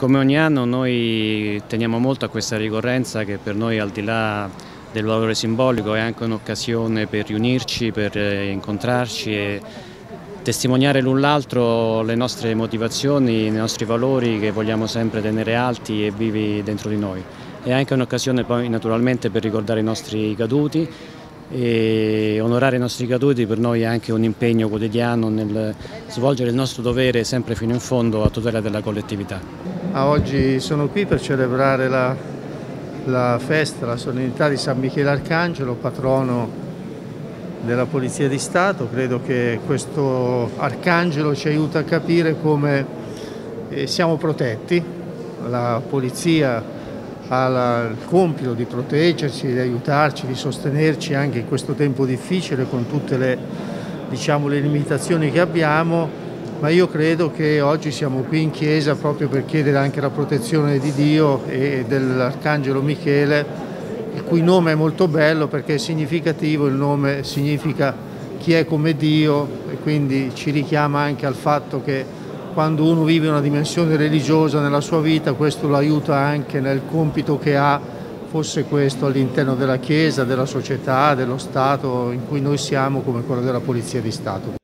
Come ogni anno noi teniamo molto a questa ricorrenza che per noi al di là del valore simbolico è anche un'occasione per riunirci, per eh, incontrarci e testimoniare l'un l'altro le nostre motivazioni, i nostri valori che vogliamo sempre tenere alti e vivi dentro di noi. È anche un'occasione poi naturalmente per ricordare i nostri caduti e onorare i nostri caduti per noi è anche un impegno quotidiano nel svolgere il nostro dovere sempre fino in fondo a tutela della collettività. Ah, oggi sono qui per celebrare la, la festa, la solennità di San Michele Arcangelo, patrono della Polizia di Stato. Credo che questo Arcangelo ci aiuta a capire come eh, siamo protetti. La Polizia ha il compito di proteggerci, di aiutarci, di sostenerci anche in questo tempo difficile con tutte le, diciamo, le limitazioni che abbiamo, ma io credo che oggi siamo qui in chiesa proprio per chiedere anche la protezione di Dio e dell'Arcangelo Michele, il cui nome è molto bello perché è significativo, il nome significa chi è come Dio e quindi ci richiama anche al fatto che quando uno vive una dimensione religiosa nella sua vita questo lo aiuta anche nel compito che ha, fosse questo all'interno della Chiesa, della società, dello Stato in cui noi siamo come quello della Polizia di Stato.